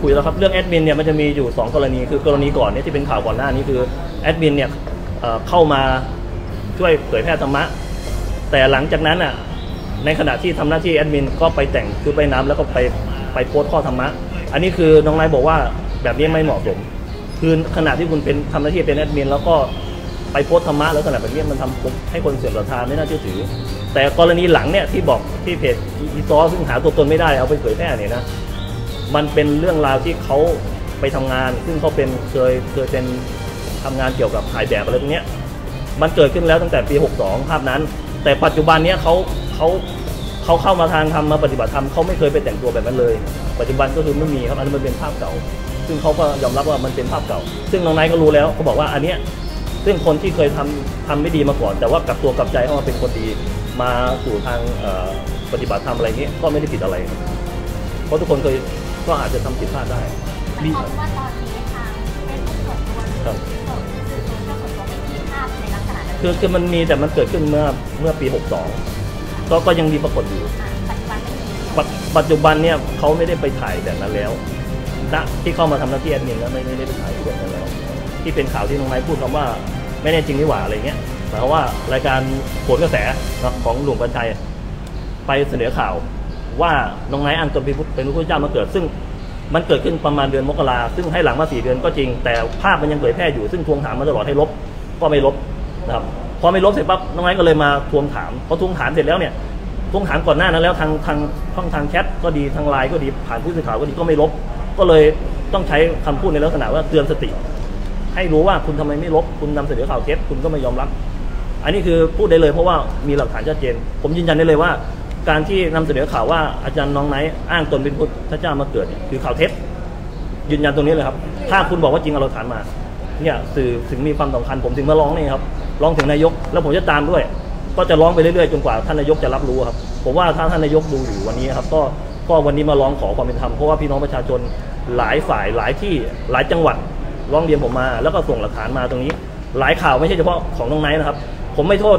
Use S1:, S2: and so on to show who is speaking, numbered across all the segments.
S1: คุยแล้วครับเรื่องแอดมินเนี่ยมันจะมีอยู่ 2 กรณีคือกรณีก่อนเนี่ยที่เป็นข่าวก่อนหน้านี้คือแอดมินเนี่ยเเข้ามาช่วยเผยแพร่ธรรมะ แต่หลังจากนั้นอะในขณะที่ทำหน้าที่แอดมินก็ไปแต่งชุดว่ายน้ำแล้วก็ไปไปโพสข้อธรรมะ อันนี้คือน้องนายบอกว่าแบบนี้ไม่เหมาะสมคือขณะที่คุณเป็นทำหน้าที่เป็นแอดมินแล้วก็ไปโพสธรรมะแล้วขณะแบบนี้มันทำให้คนเสื่อมศรัทธาไม่น่าเชื่อถือ แต่กรณีหลังเนี่ยที่บอกที่เพจอีซอซึ่งหาตัวตนไม่ได้เอาไปเผยแพร่เนี่ยนะ มันเป็นเรื่องราวที่เขาไปทำงาน ซึ่งเขาเป็นเคยเคยเป็นทำงานเกี่ยวกับถ่ายแบบอะไรพวกเนี้ยมันเกิดขึ้นแล้วตั้งแต่ปี 62 ภาพนั้น แต่ปัจจุบันเนี้ยเขาเขาเขาเข้ามาทางทำมาปฏิบัติธรรมเขาไม่เคยไปแต่งตัวแบบนั้นเลย ปัจจุบันก็คือไม่มีครับอันนี้มันเป็นภาพเก่า ซึ่งเขาก็ยอมรับว่ามันเป็นภาพเก่า ซึ่งน้องไนท์ก็รู้แล้วเขาบอกว่าอันเนี้ยซึ่งคนที่เคยทำทำไม่ดีมาก่อน แต่ว่ากลับตัวกลับใจเข้ามาเป็นคนดีมาสู่ทางปฏิบัติธรรมอะไรเงี้ยก็ไม่ได้ผิดอะไรเพราะทุกคนเคย ก็อาจจะทำผิดพลาดได้
S2: หมายความว่าตอนนี้ทางเฟซบุ๊กส่วนตัวหรือ
S1: ครับ
S2: สื่อสื่อโซเชียลส่วนตัวไม่มีภาพในลักษณะนั้น
S1: คือคือมันมีแต่มันเกิดขึ้นเมื่อเมื่อปี 62 ก็ก็ยังมีปรากฏอยู่
S2: อ่าปัจจุบันไม่มี
S1: ปัจปัจจุบันเนี่ยเขาไม่ได้ไปถ่ายแบบนั้นแล้วณที่เข้ามาทำหน้าที่แอดมินแล้วไม่ไม่ได้ไปถ่ายแบบนั้นแล้ว ที่เป็นข่าวที่น้องไนท์พูดคำว่าไม่แน่จริงนี่หว่าอะไรเงี้ยหมายความว่ารายการโผลกระแสเนอะของหลวงปัญชัยไปเสนอข่าว ว่าน้องไนท์อ้างตนเป็นเป็นพระพุทธเจ้ามาเกิด ซึ่งมันเกิดขึ้นประมาณเดือนมกราซึ่งให้หลังมาสี่เดือนก็จริง แต่ภาพมันยังเผยแพร่อยู่ซึ่งทวงถามมาตลอดให้ลบก็ไม่ลบนะครับพอไม่ลบเสร็จปั๊บน้องไนท์ก็เลยมาทวงถามพอทวงถามเสร็จแล้วเนี่ยทวงถามก่อนหน้านั้นแล้วทางทางช่องทางแชทก็ดีทางไลน์ก็ดีผ่านผู้สื่อข่าวก็ดีก็ไม่ลบ ก็เลยต้องใช้คำพูดในลักษณะว่าเตือนสติ ให้รู้ว่าคุณทำไมไม่ลบคุณนำเสนอข่าวเท็จคุณก็ไม่ยอมรับ อันนี้คือพูดได้เลยเพราะว่ามีหลักฐานชัดเจน ผมยืนยันได้เลยว่า การที่นำเสนอข่าวว่าอาจารย์น้องไนท์อ้างตนเป็นพุทธเจ้ามาเกิดเนี่ยคือข่าวเท็จยืนยันตรงนี้เลยครับ ถ้าคุณบอกว่าจริงเอาหลักฐานมา เนี่ยสื่อถึงมีความสำคัญผมถึงมาร้องนี่ครับ ร้องถึงนายก แล้วผมจะตามด้วย ก็จะร้องไปเรื่อยๆจนกว่าท่านนายกจะรับรู้ครับ ผมว่าถ้าท่านนายกดูอยู่วันนี้ครับ ก็ ก็วันนี้มาร้องขอความเป็นธรรม เพราะว่าพี่น้องประชาชนหลายฝ่ายหลายที่หลายจังหวัดร้องเรียนผมมา แล้วก็ส่งหลักฐานมาตรงนี้ หลายข่าวไม่ใช่เฉพาะของน้องไนท์นะครับ ผมไม่โทษ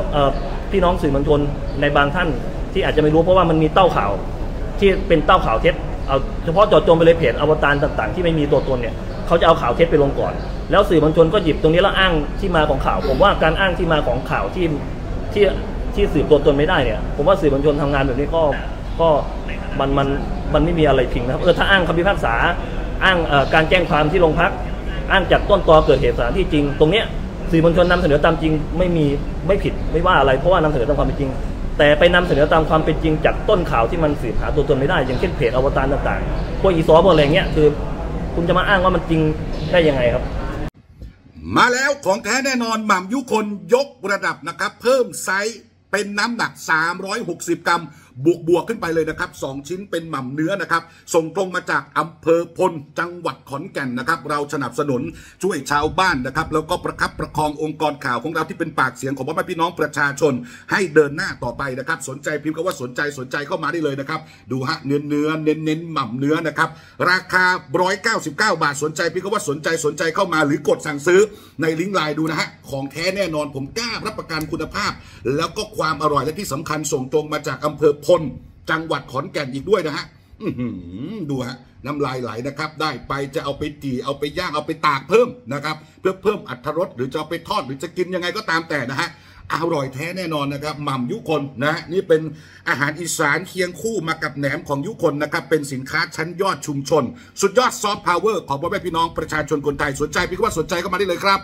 S1: พี่น้องสื่อมวลชนในบางท่าน ที่อาจจะไม่รู้เพราะว่ามันมีเต้าข่าวที่เป็นเต้าข่าวเท็จเอาเฉพาะเจาะจงไปเลยเพจอวตารต่างๆ ที่ไม่มีตัวตนเนี่ยเขาจะเอาข่าวเท็จไปลงก่อน แล้วสื่อมวลชนก็หยิบตรงนี้แล้วอ้างที่มาของข่าว ผมว่าการอ้างที่มาของข่าวที่ที่ที่สืบตัวตนไม่ได้เนี่ย ผมว่าสื่อมวลชนทำงานแบบนี้ก็ก็มันมันมันไม่มีอะไรพิงนะครับเออถ้าอ้างคำพิพากษาอ้างเอ่อการแจ้งความที่โรงพัก อ้างจากต้นตอเกิดเหตุสถานที่จริง ตรงเนี้ยสื่อมวลชนนำเสนอตามจริงไม่มีไม่ผิดไม่ว่าอะไรเพราะว่านำเสนอตามความเป็นจริง แต่ไปนำเสนอตามความเป็นจริงจากต้นข่าวที่มันสืบหาตัวตนไม่ได้ อย่างเช่นเพจอวตารต่างๆ พวกอีซอพวกอะไรเงี้ยคือคุณจะมาอ้างว่ามันจริงได้ยังไงครับ
S3: มาแล้วของแท้แน่นอนหม่ำยุคนยกระดับนะครับ เพิ่มไซส์ เป็นน้ำหนัก 360 กรัม บวกบวกขึ้นไปเลยนะครับ 2 ชิ้นเป็นหม่ำเนื้อนะครับ ส่งตรงมาจากอำเภอพลจังหวัดขอนแก่นนะครับ เราสนับสนุนช่วยชาวบ้านนะครับ แล้วก็ประคับประคององค์กรข่าวของเราที่เป็นปากเสียงของพ่อแม่พี่น้องประชาชน ให้เดินหน้าต่อไปนะครับ สนใจพิมพ์คำว่าสนใจสนใจเข้ามาได้เลยนะครับ ดูฮะเนื้อเนื้อเน้นเน้นหม่ำเนื้อนะครับราคา 199 บาทสนใจพิมพ์คำว่าสนใจสนใจเข้ามาหรือกดสั่งซื้อในลิงก์ไลน์ดูนะฮะของแท้แน่นอนผมกล้ารับประกันคุณภาพ แล้วก็ความตามอร่อยและที่สำคัญส่งตรงมาจากอำเภอพล จังหวัดขอนแก่นอีกด้วยนะฮะดูฮะน้ำลายไหลนะครับ ได้ไปจะเอาไปจีเอาไปย่างเอาไปตากเพิ่มนะครับ เพื่อเพิ่มอัตรสหรือจะเอาไปทอดหรือจะกินยังไงก็ตามแต่นะฮะอร่อยแท้แน่นอนนะครับหม่ำยุคนนะฮะนี่เป็นอาหารอีสานเคียงคู่มากับแหนมของยุคนนะครับ เป็นสินค้าชั้นยอดชุมชน สุดยอดซอฟต์พาวเวอร์ของพ่อแม่พี่น้องประชาชนคนไทยสนใจพี่ว่าสนใจเข้ามาได้เลยครับ